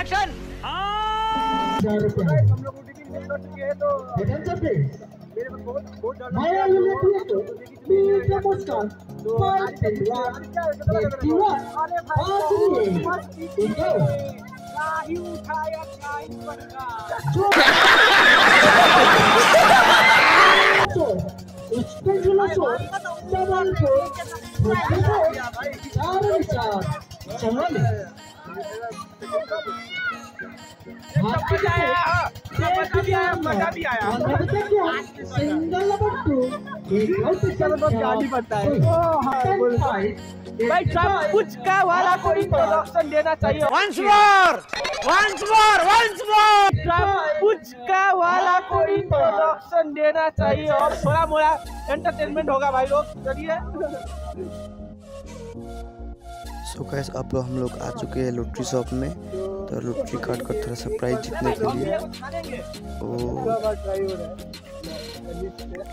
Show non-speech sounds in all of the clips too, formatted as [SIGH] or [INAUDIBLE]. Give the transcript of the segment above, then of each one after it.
Action हम लोग tiffin miss कर चुके हैं तो मेरे को बहुत बहुत डर लग रहा है तो मस्त काही उठाया काही बनका गाड़ी है। भाई सब कुछ का वाला को इंट्रोडक्शन देना चाहिए। Once more once more once more सब कुछ का वाला को इंट्रोडक्शन देना चाहिए। और थोड़ा मोड़ा एंटरटेनमेंट होगा भाई लोग चलिए सो गैस अब हम लोग आ चुके हैं लॉटरी शॉप में। तो लॉटरी कार्ड का थोड़ा सा प्राइज जीतने के लिए। ओ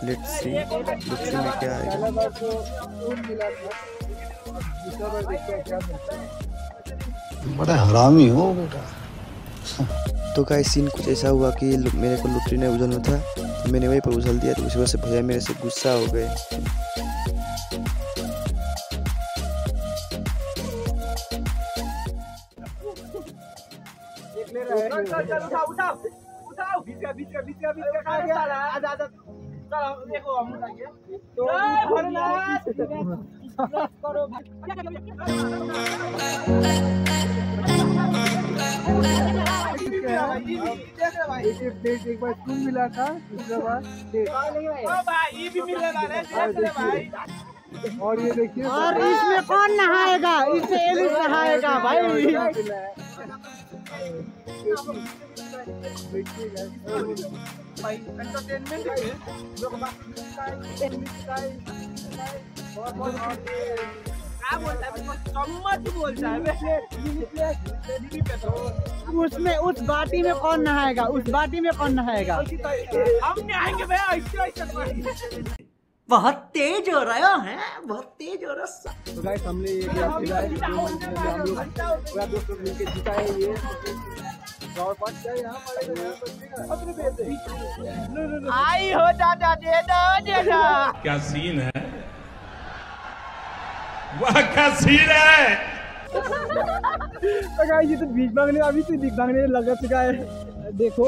लेट्स सी लॉटरी में क्या आएगा। बड़ा हरामी हो बेटा। तो गाइस सीन कुछ ऐसा हुआ कि मेरे को लॉटरी ने उछलना था। तो मैंने वहीं पर उछल दिया तो उस वजह से भैया मेरे से गुस्सा हो गए। चल चल चल उठाओ उठाओ उठाओ बीच का बीच का बीच का बीच का गया आजा आजा चलो देखो हम उठाएँगे तो जय करो एक बार स्कूल मिला था दूसरा बार भाई भी भाई और ये देखिए और इसमें कौन नहाएगा? एलिस नहाएगा भाई। [LAUGHS] एंटरटेनमेंट है लोग क्या बोलता है बोलता है उसमें उस बाटी में कौन नहाएगा? उस बाटी में कौन नहाएगा? हम नहीं आएँगे भैया ऐसे ऐसे बहुत तेज हो रहा है। बहुत तेज हो रहा तो गाइस हमने ये है हम लोग पूरा दोस्त जीता है ये आई हो दादा दे दो दे दो क्या सीन है? वाह क्या सीन है? तो गाइस ये तो बीच मांगने अभी तो दिख मांगने लग चुका है देखो।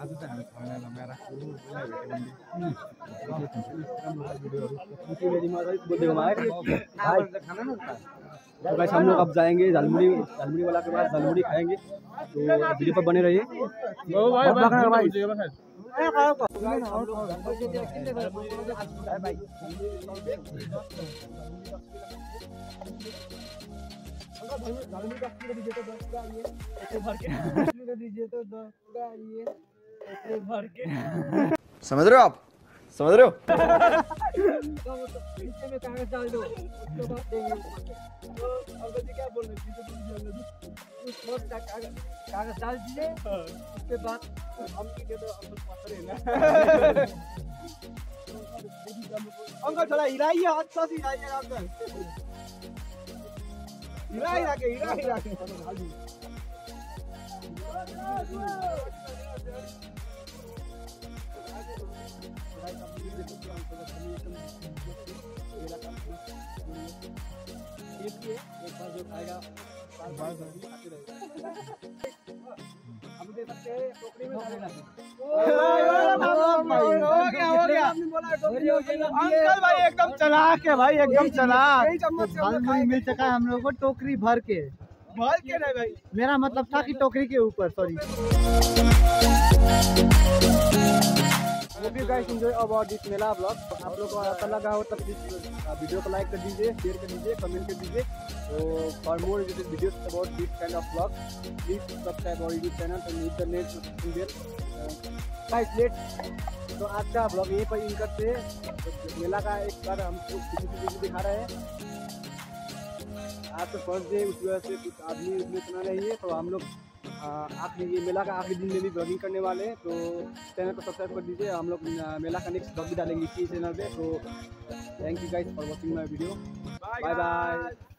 आज चाहिँ हामी थाम्नेलामा राख्छु यसलाई भेट्यो तो गाइस हम लोग अब जाएँगे झालमुड़ी झालमुड़ी वाला के पास झालमुड़ी खाएँगे तो वीडियो पर बने रहिए मत भागना भाई समझ रहे हो आप समझ रहे हो नीचे में कागज़ डाल दो उसके बाद देंगे। अंकल जी क्या बोल रहे कागज़ डाल उसके बाद हम अंकल है ना। अंकल थोड़ा हिलाइए हाथ से हिलाइए अंकल। हिला हिला के हिला हिला के। एक बार जो खाएगा बार बार खाते रहेगा हम दे सकते हैं टोकरी में डालेगा हो हो अंकल भाई एकदम चलाक है भाई एकदम चलाक मिल सका है हम लोगों को टोकरी भर के भर के ना भाई मेरा मतलब था कि टोकरी के ऊपर sorry. Guys enjoy this mela blog आप लोग को अच्छा लगा हो तो प्लीज़ वीडियो को लाइक कर दीजिए शेयर कर दीजिए कमेंट कर दीजिए। तो for more videos about this kind of blog please subscribe YouTube channel and internet Indian guys let तो आज का ब्लॉग यहीं पर इन करते हैं। तो मेला का एक बार हम दिखा रहे हैं। आज तो फ़र्स्ट डे उस वजह से कुछ आदमी उसमें सुना नहीं है तो हम लोग आखिरी ये मेला का आखिरी दिन में भी ब्लॉगिंग करने वाले हैं तो चैनल को सब्सक्राइब कर दीजिए। हम लोग मेला का नेक्स्ट ब्लॉग भी डालेंगे इसी चैनल पे तो thank you guys for watching my video bye bye